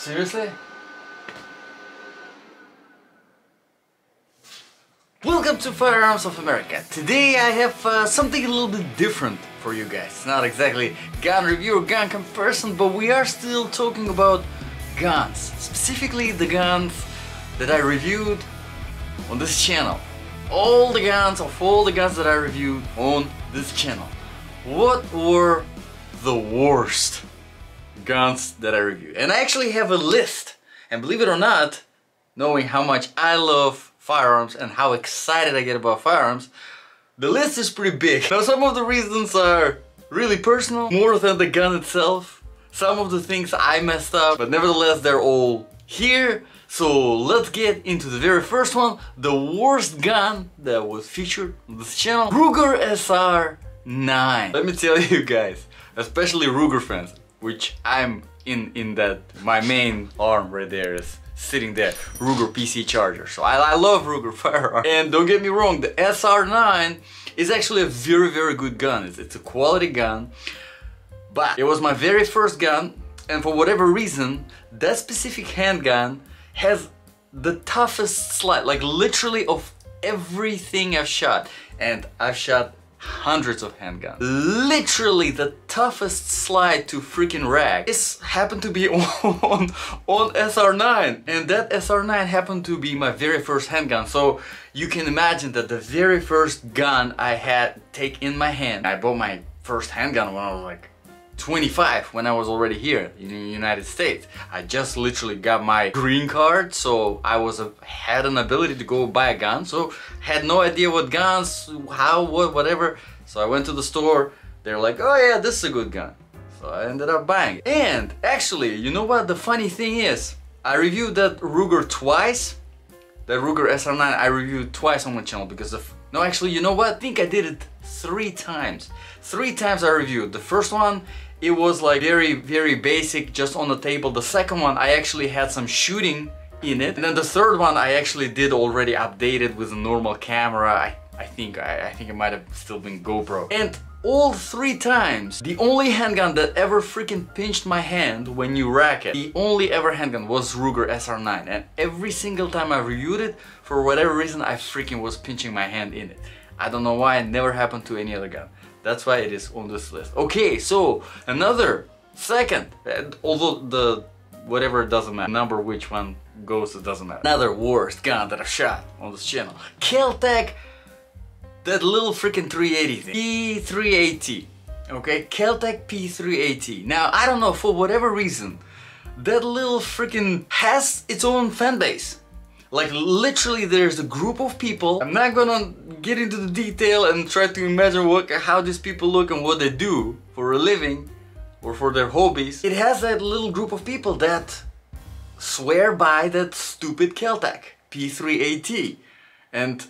Seriously? Welcome to Firearms of America. Today I have uh, something a little bit different for you guys. Not exactly gun review or gun comparison, but we are still talking about guns. Specifically the guns that I reviewed on this channel. All the guns of all the guns that I reviewed on this channel. What were the worst guns that I reviewed? And I actually have a list. And believe it or not, knowing how much I love firearms and how excited I get about firearms, the list is pretty big. Now some of the reasons are really personal, more than the gun itself. Some of the things I messed up, but nevertheless they're all here. So let's get into the very first one, the worst gun that was featured on this channel, Ruger SR9. Let me tell you guys, especially Ruger fans, which I'm in, in that, my main arm right there is sitting there, Ruger PC Charger. So I, I love Ruger firearm. And don't get me wrong, the SR9 is actually a very, very good gun. It's, it's a quality gun, but it was my very first gun and for whatever reason, that specific handgun has the toughest slide, like literally of everything I've shot. And I've shot hundreds of handguns. Literally the toughest slide to freaking rack. This happened to be on, on SR9 and that SR9 happened to be my very first handgun. So you can imagine that the very first gun I had take in my hand. I bought my first handgun when I was like 25 when I was already here in the United States. I just literally got my green card, so I was a, had an ability to go buy a gun, so had no idea what guns, how, what, whatever. So I went to the store, they're like, oh yeah, this is a good gun. So I ended up buying it. And actually, you know what the funny thing is? I reviewed that Ruger twice. That Ruger SR9 I reviewed twice on my channel because of... No, actually, you know what? I think I did it three times. Three times I reviewed. The first one it was like very, very basic, just on the table. The second one, I actually had some shooting in it. And then the third one, I actually did already updated with a normal camera. I, I think, I, I think it might have still been GoPro. And all three times, the only handgun that ever freaking pinched my hand when you rack it, the only ever handgun was Ruger SR9. And every single time I reviewed it, for whatever reason, I freaking was pinching my hand in it. I don't know why, it never happened to any other gun. That's why it is on this list. Okay, so another second, although the whatever doesn't matter, number which one goes it doesn't matter. Another worst gun that I've shot on this channel. Keltec, that little freaking 380 thing. P380. Okay, Keltec P380. Now, I don't know, for whatever reason, that little freaking has its own fan base. Like literally there's a group of people. I'm not gonna get into the detail and try to imagine what, how these people look and what they do for a living or for their hobbies. It has that little group of people that swear by that stupid Keltec P3AT and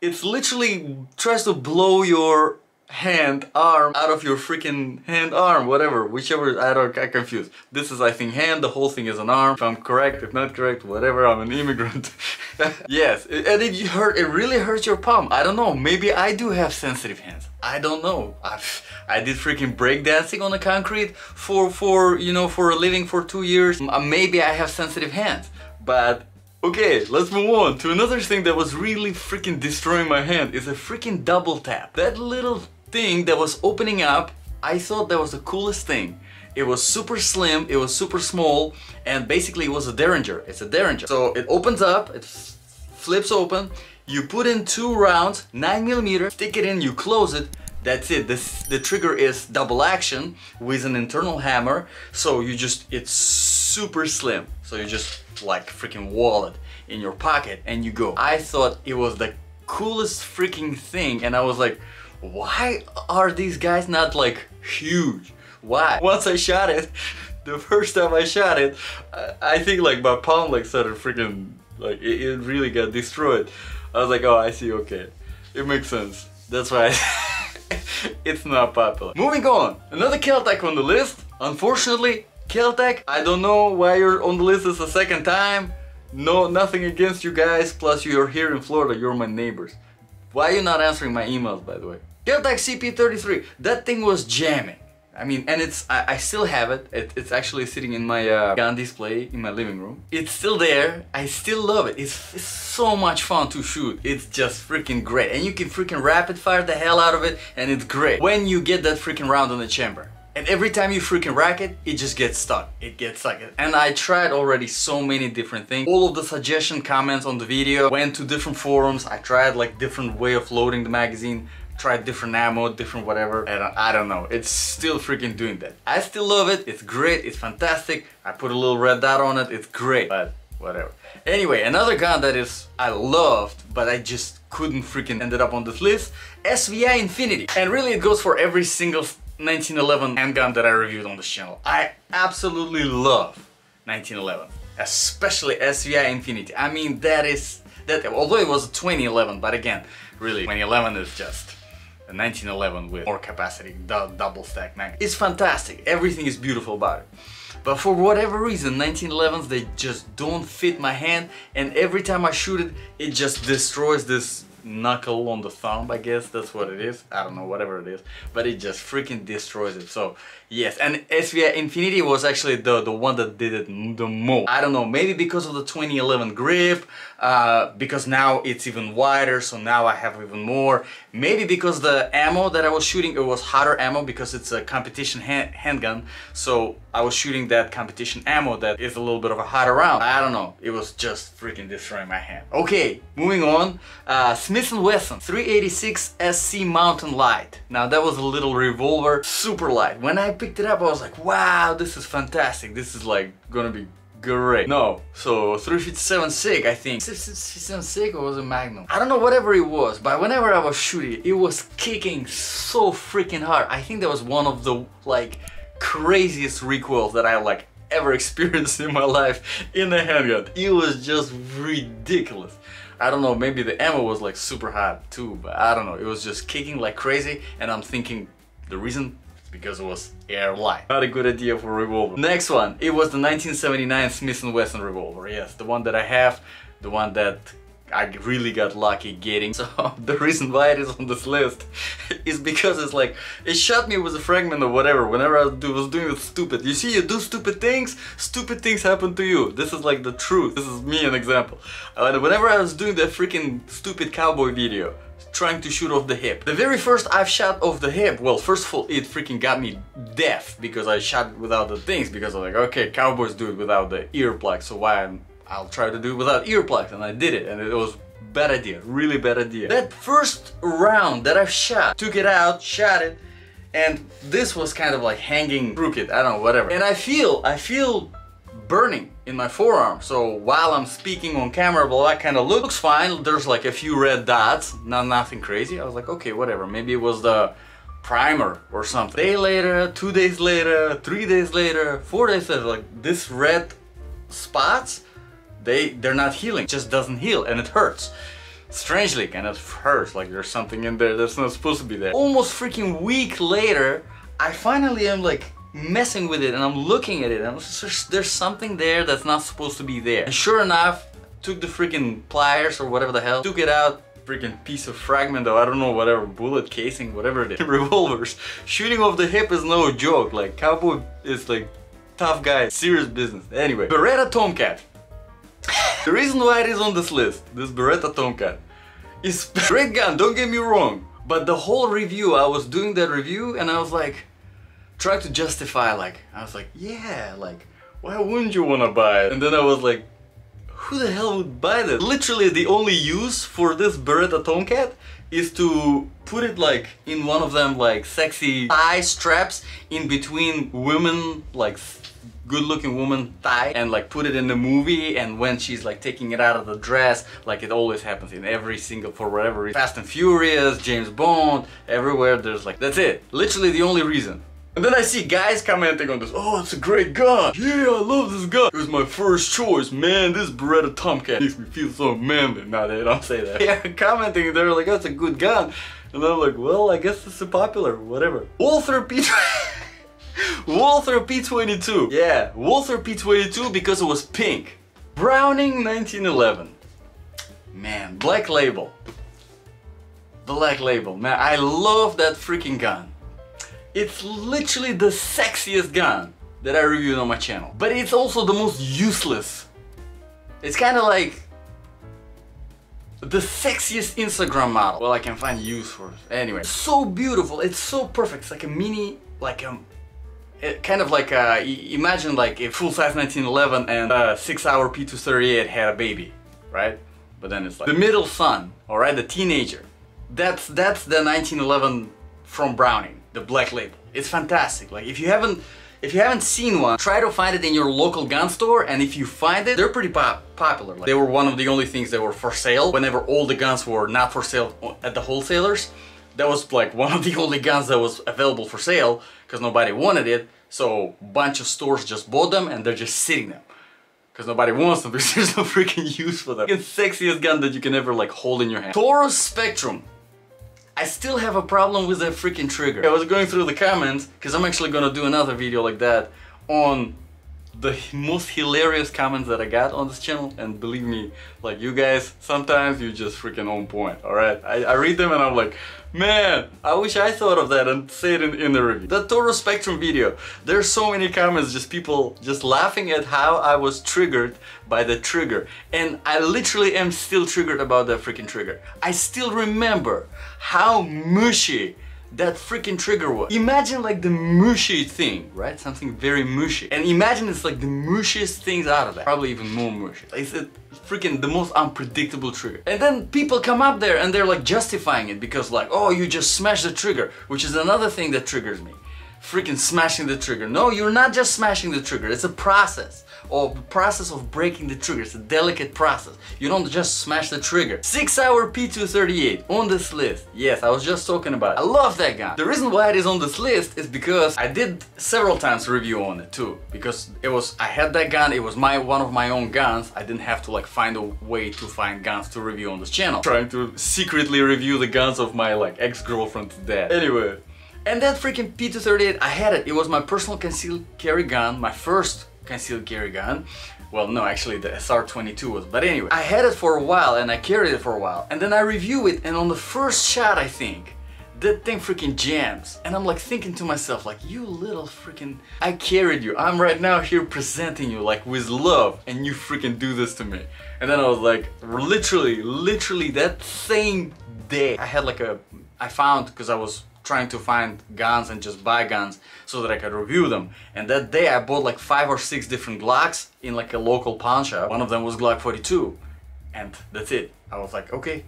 it's literally tries to blow your hand, arm, out of your freaking hand, arm, whatever, whichever, I don't, I confused. This is, I think, hand, the whole thing is an arm. If I'm correct, if not correct, whatever, I'm an immigrant. yes, and it hurt, it really hurts your palm. I don't know, maybe I do have sensitive hands. I don't know. i I did freaking breakdancing on the concrete for, for, you know, for a living for two years. Uh, maybe I have sensitive hands, but Okay, let's move on to another thing that was really freaking destroying my hand is a freaking double tap. That little thing that was opening up, I thought that was the coolest thing. It was super slim, it was super small, and basically it was a Derringer. It's a Derringer. So it opens up, it flips open, you put in two rounds, 9 millimeter, stick it in, you close it, that's it. This, the trigger is double action with an internal hammer. So you just, it's super slim. So you just like freaking wallet in your pocket and you go. I thought it was the coolest freaking thing and I was like, why are these guys not like huge? Why? Once I shot it, the first time I shot it, I, think like my palm like started freaking, like it, it, really got destroyed. I was like, oh, I see, okay. It makes sense. That's why it's not popular. Moving on, another Keltec on the list. Unfortunately, Keltec, I don't know why you're on the list this a second time. No, nothing against you guys, plus you're here in Florida, you're my neighbors. Why are you not answering my emails, by the way? Keltec CP33, that thing was jamming. I mean, and it's, I, I still have it. it. It's actually sitting in my uh, gun display in my living room. It's still there. I still love it. It's, it's so much fun to shoot. It's just freaking great. And you can freaking rapid fire the hell out of it and it's great. When you get that freaking round in the chamber. And every time you freaking rack it, it just gets stuck. It gets stuck. And I tried already so many different things. All of the suggestion comments on the video went to different forums. I tried like different way of loading the magazine tried different ammo, different whatever, and I don't know, it's still freaking doing that. I still love it, it's great, it's fantastic, I put a little red dot on it, it's great, but whatever. Anyway, another gun that is I loved, but I just couldn't freaking ended up on this list, SVI Infinity. And really it goes for every single 1911 handgun that I reviewed on this channel. I absolutely love 1911, especially SVI Infinity. I mean, that is, that although it was a 2011, but again, really, 2011 is just 1911 with more capacity, double stack mag. It's fantastic, everything is beautiful about it. But for whatever reason, 1911s, they just don't fit my hand and every time I shoot it, it just destroys this knuckle on the thumb, I guess that's what it is. I don't know, whatever it is. But it just freaking destroys it. So yes, and SVI Infinity was actually the, the one that did it the most. I don't know, maybe because of the 2011 grip, uh, because now it's even wider, so now I have even more. Maybe because the ammo that I was shooting, it was hotter ammo because it's a competition hand handgun. So I was shooting that competition ammo that is a little bit of a hotter round. I don't know, it was just freaking destroying my hand. Okay, moving on. Uh, Smith & Wesson 386 SC Mountain Lite. Now that was a little revolver, super light. When I picked it up, I was like, wow, this is fantastic. This is like gonna be great. No, so 357 SIG, I think. 357 SIG or was it Magnum? I don't know, whatever it was, but whenever I was shooting, it it was kicking so freaking hard. I think that was one of the, like, craziest recoils that I, like, ever experienced in my life in a handgun. It was just ridiculous. I don't know, maybe the ammo was like super hot too, but I don't know. It was just kicking like crazy and I'm thinking the reason because it was AirLite. Not a good idea for a revolver. Next one, it was the 1979 Smith & Wesson revolver. Yes, the one that I have, the one that I really got lucky getting. So the reason why it is on this list is because it's like, it shot me with a fragment or whatever whenever I was doing it stupid. You see, you do stupid things, stupid things happen to you. This is like the truth. This is me an example. And whenever I was doing that freaking stupid cowboy video, trying to shoot off the hip. The very first I've shot off the hip, well, first of all, it freaking got me deaf because I shot without the things because I'm like, okay, cowboys do it without the earplugs, so why I'm, I'll try to do it without earplugs, and I did it, and it was bad idea, really bad idea. That first round that I've shot, took it out, shot it, and this was kind of like hanging crooked, I don't know, whatever. And I feel, I feel burning in my forearm. So while I'm speaking on camera, well, that kind of looks fine. There's like a few red dots, not nothing crazy. I was like, okay, whatever. Maybe it was the primer or something. Day later, two days later, three days later, four days later, like this red spots, they, they're not healing. It just doesn't heal and it hurts. Strangely, kind of hurts, like there's something in there that's not supposed to be there. Almost freaking week later, I finally am like, messing with it and I'm looking at it and there's something there that's not supposed to be there. And sure enough, took the freaking pliers or whatever the hell, took it out, freaking piece of fragment though, I don't know, whatever, bullet casing, whatever it is. Revolvers. Shooting off the hip is no joke, like Cowboy is like tough guy, serious business. Anyway, Beretta Tomcat. The reason why it is on this list, this Beretta Tomcat, is great gun, don't get me wrong. But the whole review, I was doing that review and I was like, trying to justify like I was like yeah like why wouldn't you want to buy it and then I was like who the hell would buy this literally the only use for this Beretta Tomcat is to put it like in one of them like sexy thigh straps in between women like good looking woman thigh and like put it in the movie and when she's like taking it out of the dress like it always happens in every single for whatever Fast and Furious James Bond everywhere there's like that's it literally the only reason and then I see guys commenting on this, oh, it's a great gun. Yeah, I love this gun. It was my first choice, man. This Beretta Tomcat makes me feel so manly. Nah, they don't say that. Yeah, commenting, they're like, that's a good gun. And I'm like, well, I guess it's popular, whatever. Walther P... Walther P22. Yeah, Walther P22 because it was pink. Browning 1911. Man, Black Label. Black Label. Man, I love that freaking gun. It's literally the sexiest gun that I reviewed on my channel. But it's also the most useless. It's kind of like the sexiest Instagram model. Well, I can find use for it. Anyway, so beautiful. It's so perfect. It's like a mini, like a, it, kind of like uh, a, imagine like a full-size 1911 and a Sig Sauer P238 had a baby, right? But then it's like the middle son, all right, the teenager. That's that's the 1911 from Browning, the black label. It's fantastic. Like if you haven't if you haven't seen one, try to find it in your local gun store and if you find it, they're pretty pop popular. Like, they were one of the only things that were for sale whenever all the guns were not for sale at the wholesalers. That was like one of the only guns that was available for sale because nobody wanted it. So bunch of stores just bought them and they're just sitting there. Because nobody wants them because there's no freaking use for them. The sexiest gun that you can ever like hold in your hand. Taurus Spectrum. I still have a problem with that freaking trigger. I was going through the comments, because I'm actually gonna do another video like that on the most hilarious comments that I got on this channel and believe me like you guys sometimes you just freaking on point alright I, I, read them and I'm like man I wish I thought of that and say it in, in the review. The Taurus Spectrum video. There's so many comments just people just laughing at how I was triggered by the trigger. And I literally am still triggered about that freaking trigger. I still remember how mushy that freaking trigger was. Imagine like the mushy thing, right? Something very mushy. And imagine it's like the mushiest things out of that. Probably even more mushy. It's a freaking the most unpredictable trigger. And then people come up there and they're like justifying it because like, oh, you just smashed the trigger, which is another thing that triggers me freaking smashing the trigger. No, you're not just smashing the trigger. It's a process or process of breaking the trigger. It's a delicate process. You don't just smash the trigger. Sig Sauer P238 on this list. Yes, I was just talking about it. I love that gun. The reason why it is on this list is because I did several times review on it too. Because it was, I had that gun, it was my one of my own guns. I didn't have to like find a way to find guns to review on this channel. Trying to secretly review the guns of my like ex-girlfriend's dad. Anyway, and that freaking P238, I had it. It was my personal concealed carry gun, my first concealed carry gun. Well, no, actually the SR22 was, but anyway. I had it for a while and I carried it for a while. And then I review it and on the first shot, I think, that thing freaking jams. And I'm like thinking to myself, like, you little freaking, I carried you. I'm right now here presenting you like with love and you freaking do this to me. And then I was like, literally, literally that same day, I had like a, I found, because I was trying to find guns and just buy guns so that I could review them. And that day I bought like five or six different Glocks in like a local pawn shop. One of them was Glock 42. And that's it. I was like, okay,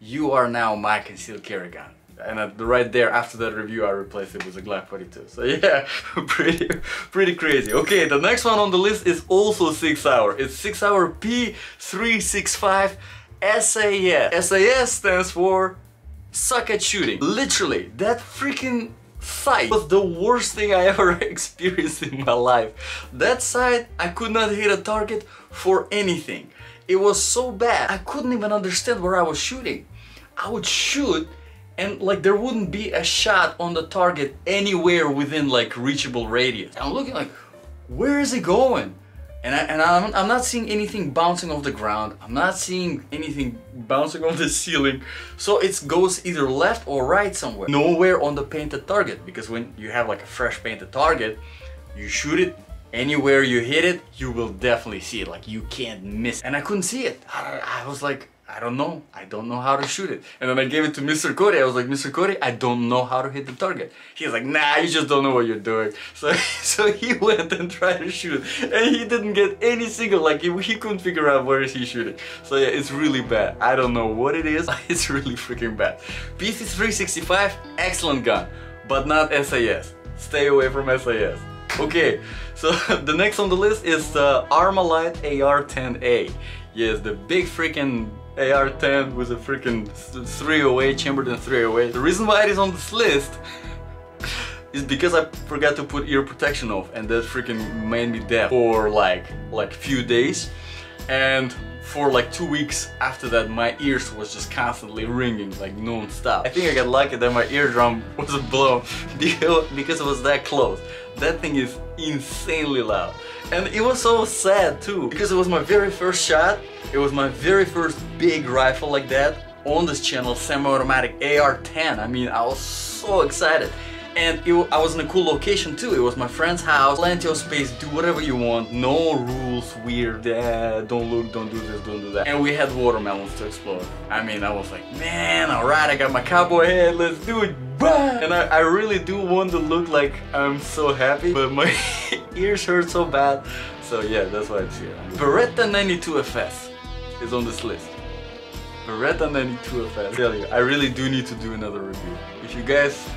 you are now my concealed carry gun. And right there, after that review, I replaced it with a Glock 42. So yeah, pretty, pretty crazy. Okay, the next one on the list is also Sig Sauer. It's Sig Sauer P365 SAS. SAS stands for suck at shooting. Literally, that freaking sight was the worst thing I ever experienced in my life. That sight, I could not hit a target for anything. It was so bad, I couldn't even understand where I was shooting. I would shoot and like there wouldn't be a shot on the target anywhere within like reachable radius. I'm looking like, where is it going? And, I, and I'm, I'm not seeing anything bouncing off the ground. I'm not seeing anything bouncing on the ceiling. So it goes either left or right somewhere. Nowhere on the painted target. Because when you have like a fresh painted target, you shoot it, anywhere you hit it, you will definitely see it. Like you can't miss. And I couldn't see it. I, I was like, I don't know. I don't know how to shoot it. And then I gave it to Mr. Cody. I was like, Mr. Cody, I don't know how to hit the target. He's like, nah, you just don't know what you're doing. So, so he went and tried to shoot And he didn't get any single, like he, he couldn't figure out where is he shooting. So yeah, it's really bad. I don't know what it is. It's really freaking bad. PC365, excellent gun, but not SAS. Stay away from SAS. Okay, so the next on the list is the Armalite AR-10A. Yes, the big freaking AR-10 with a freaking 308, chambered in 308. The reason why it is on this list is because I forgot to put ear protection off and that freaking made me deaf for like like few days and for like two weeks after that my ears was just constantly ringing like non-stop. I think I got lucky that my eardrum wasn't blown because it was that close. That thing is insanely loud. And it was so sad too because it was my very first shot it was my very first big rifle like that on this channel, semi-automatic AR-10. I mean, I was so excited. and it, I was in a cool location too. It was my friend's house, plenty of space, do whatever you want, no rules, weird, eh, don't look, don't do this, don't do that. And we had watermelons to explore. I mean, I was like, man, alright, I got my cowboy hat, let's do it! And I, I really do want to look like I'm so happy, but my ears hurt so bad. So yeah, that's why it's here. Beretta 92 FS is on this list. Beretta 92 FS. I tell you, I really do need to do another review. If you guys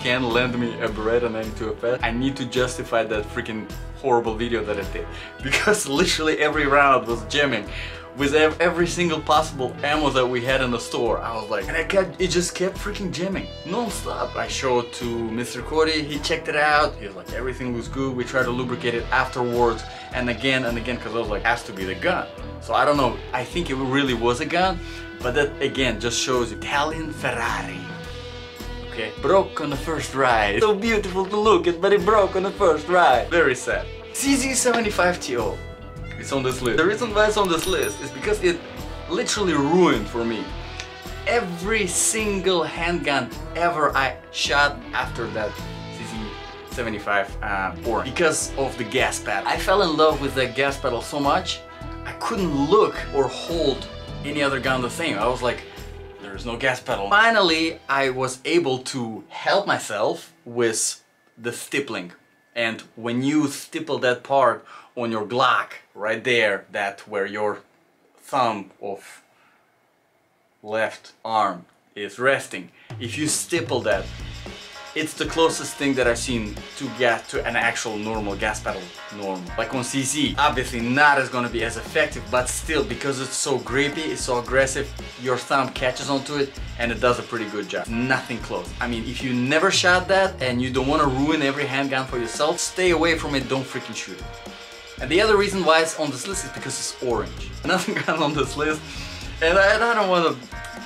can lend me a Beretta 92 FS, I need to justify that freaking horrible video that I did. Because literally every round was jamming with every single possible ammo that we had in the store. I was like, and I kept, it just kept freaking jamming non-stop. I showed to Mr. Cody, he checked it out. He was like, everything was good. We tried to lubricate it afterwards and again and again because I was like, has to be the gun. So I don't know, I think it really was a gun, but that again just shows Italian Ferrari okay? Broke on the first ride. So beautiful to look at, but it broke on the first ride. Very sad. CZ75TO It's on this list. The reason why it's on this list is because it literally ruined for me every single handgun ever I shot after that CZ75 uh, or because of the gas pedal. I fell in love with the gas pedal so much I couldn't look or hold any other gun the same. I was like, there's no gas pedal. Finally, I was able to help myself with the stippling. And when you stipple that part on your Glock, right there, that where your thumb of left arm is resting, if you stipple that it's the closest thing that I've seen to get to an actual normal gas pedal normal. Like on CZ, obviously not as gonna be as effective, but still because it's so grippy, it's so aggressive, your thumb catches onto it and it does a pretty good job. Nothing close. I mean, if you never shot that and you don't wanna ruin every handgun for yourself, stay away from it, don't freaking shoot it. And the other reason why it's on this list is because it's orange. Another gun on this list, and I, I don't wanna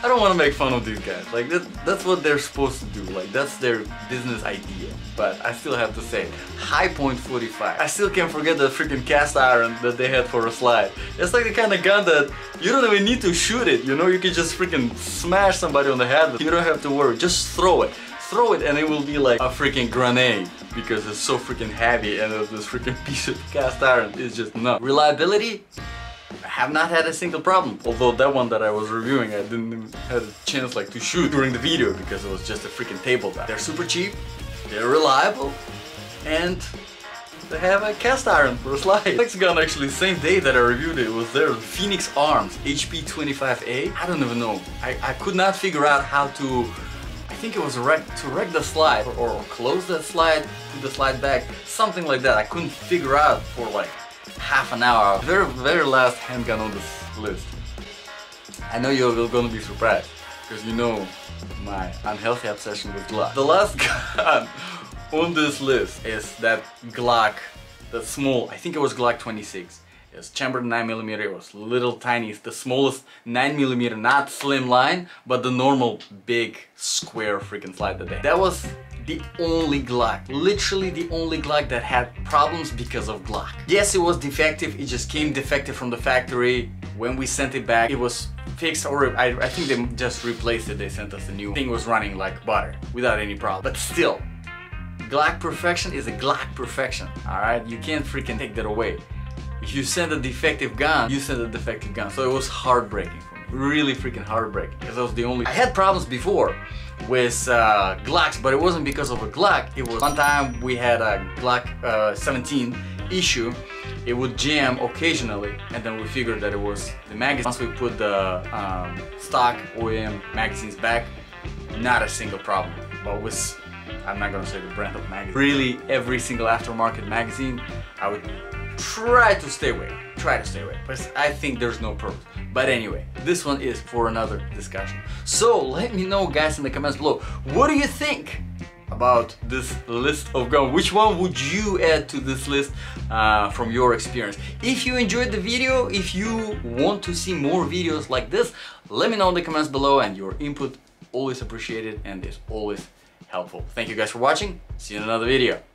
I don't want to make fun of these guys. Like that, that's what they're supposed to do. Like that's their business idea. But I still have to say, high 45. I still can't forget the freaking cast iron that they had for a slide. It's like the kind of gun that you don't even need to shoot it. You know, you can just freaking smash somebody on the head. You don't have to worry. Just throw it. Throw it and it will be like a freaking grenade because it's so freaking heavy and this freaking piece of cast iron is just nuts. Reliability, I have not had a single problem. Although that one that I was reviewing, I didn't even have a chance like to shoot during the video because it was just a freaking table tabletop. They're super cheap, they're reliable, and they have a cast iron for a slide. Next gun actually, same day that I reviewed it, was there, Phoenix Arms HP25A. I don't even know. I, I could not figure out how to think it was rec to wreck the slide or, or close the slide, put the slide back, something like that. I couldn't figure out for like half an hour. Very, very last handgun on this list. I know you're gonna be surprised because you know my unhealthy obsession with Glock. The last gun on this list is that Glock, the small, I think it was Glock 26. It's chambered 9mm, it was little tiny, it's the smallest 9mm, not slim line, but the normal big square freaking slide that they That was the only Glock, literally the only Glock that had problems because of Glock. Yes, it was defective, it just came defective from the factory. When we sent it back, it was fixed or I, I think they just replaced it, they sent us a new thing was running like butter without any problem. But still, Glock perfection is a Glock perfection, alright? You can't freaking take that away. If you send a defective gun, you send a defective gun. So it was heartbreaking for me, really freaking heartbreaking because I was the only... I had problems before, with uh, Glocks, but it wasn't because of a Glock. It was one time we had a Glock uh, 17 issue. It would jam occasionally, and then we figured that it was the magazine. Once we put the um, stock OEM magazines back, not a single problem. But with, I'm not gonna say the brand of magazine. Really, every single aftermarket magazine, I would try to stay away. Try to stay away. But I think there's no purpose. But anyway, this one is for another discussion. So let me know guys in the comments below, what do you think about this list of guns? Which one would you add to this list uh, from your experience? If you enjoyed the video, if you want to see more videos like this, let me know in the comments below and your input always appreciated and is always helpful. Thank you guys for watching. See you in another video.